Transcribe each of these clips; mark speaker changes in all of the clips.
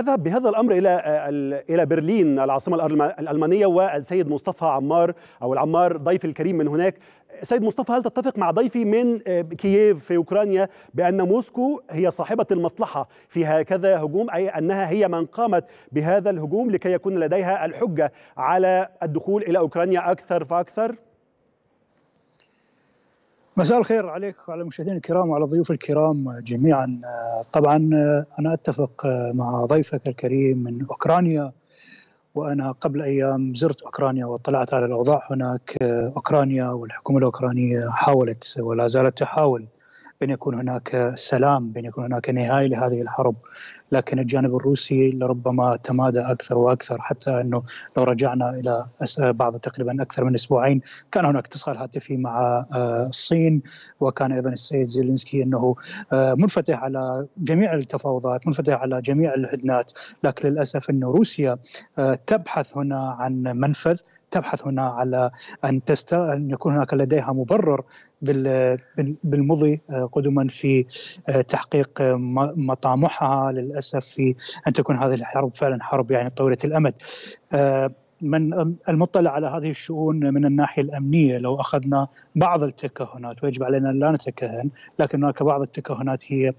Speaker 1: أذهب بهذا الأمر إلى إلى برلين العاصمة الألمانية والسيد مصطفى عمار أو العمار ضيف الكريم من هناك سيد مصطفى هل تتفق مع ضيفي من كييف في أوكرانيا بأن موسكو هي صاحبة المصلحة في هكذا هجوم أي أنها هي من قامت بهذا الهجوم لكي يكون لديها الحجة على الدخول إلى أوكرانيا أكثر فأكثر؟
Speaker 2: مساء الخير عليك وعلى المشاهدين الكرام وعلى الضيوف الكرام جميعا. طبعا أنا أتفق مع ضيفك الكريم من أوكرانيا وأنا قبل أيام زرت أوكرانيا واطلعت على الأوضاع هناك. أوكرانيا والحكومة الأوكرانية حاولت ولا زالت تحاول بأن يكون هناك سلام بأن يكون هناك نهاية لهذه الحرب. لكن الجانب الروسي لربما تمادى أكثر وأكثر حتى أنه لو رجعنا إلى بعض تقريبا أكثر من أسبوعين كان هناك اتصال هاتفي مع الصين وكان أيضا السيد زيلينسكي أنه منفتح على جميع التفاوضات منفتح على جميع الهدنات. لكن للأسف أن روسيا تبحث هنا عن منفذ تبحث هنا على أن تست... أن يكون هناك لديها مبرر بال... بالمضي قدما في تحقيق مطامحها للأسف في أن تكون هذه الحرب فعلا حرب يعني طويلة الأمد. من المطلع على هذه الشؤون من الناحية الأمنية لو أخذنا بعض التكهنات ويجب علينا لا نتكهن لكن هناك بعض التكهنات هي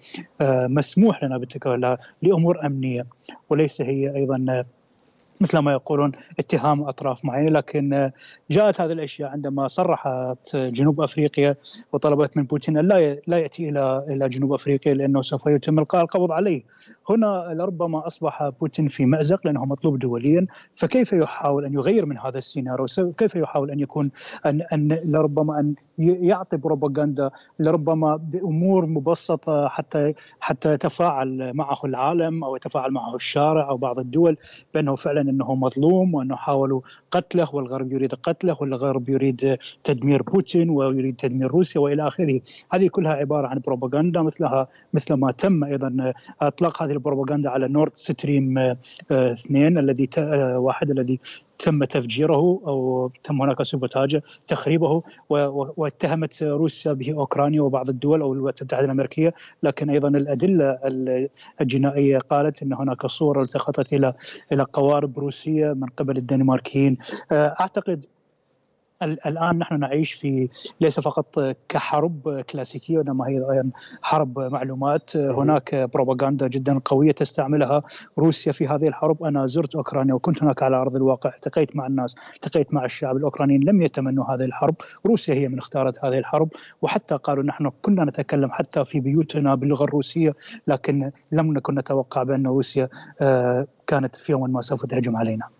Speaker 2: مسموح لنا بالتكهن لأمور أمنية وليس هي أيضا مثل ما يقولون اتهام أطراف معينة لكن جاءت هذه الأشياء عندما صرحت جنوب أفريقيا وطلبت من بوتين لا لا يأتي إلى إلى جنوب أفريقيا لأنه سوف يتم القاء القبض عليه. هنا لربما أصبح بوتين في مأزق لأنه مطلوب دوليا فكيف يحاول أن يغير من هذا السيناريو؟ كيف يحاول أن يكون أن أن لربما أن يعطي بروباغندا لربما بأمور مبسطة حتى حتى يتفاعل معه العالم أو يتفاعل معه الشارع أو بعض الدول بأنه فعلا إنه مظلوم وإنه حاولوا قتله والغرب يريد قتله والغرب يريد تدمير بوتين ويريد تدمير روسيا وإلى آخره، هذه كلها عبارة عن بروباغندا مثلها مثل ما تم أيضا إطلاق هذه البروباغندا على Nord Stream اثنين الذي واحد الذي تم تفجيره أو تم هناك sabotage تخريبه واتهمت روسيا به أوكرانيا وبعض الدول أو الولايات المتحده الامريكيه لكن أيضا الأدلة الجنائية قالت إن هناك صور التقطت إلى إلى قوارب روسية من قبل الدنماركيين. أعتقد الآن نحن نعيش في ليس فقط كحرب كلاسيكية وانما هي أيضا حرب معلومات. هناك بروباغندا جدا قوية تستعملها. روسيا في هذه الحرب. أنا زرت أوكرانيا وكنت هناك على أرض الواقع. التقيت مع الناس التقيت مع الشعب الأوكرانيين. لم يتمنوا هذه الحرب. روسيا هي من اختارت هذه الحرب. وحتى قالوا نحن كنا نتكلم حتى في بيوتنا باللغة الروسية لكن لم نكن نتوقع بأن روسيا كانت في يوم ما سوف تهجم علينا.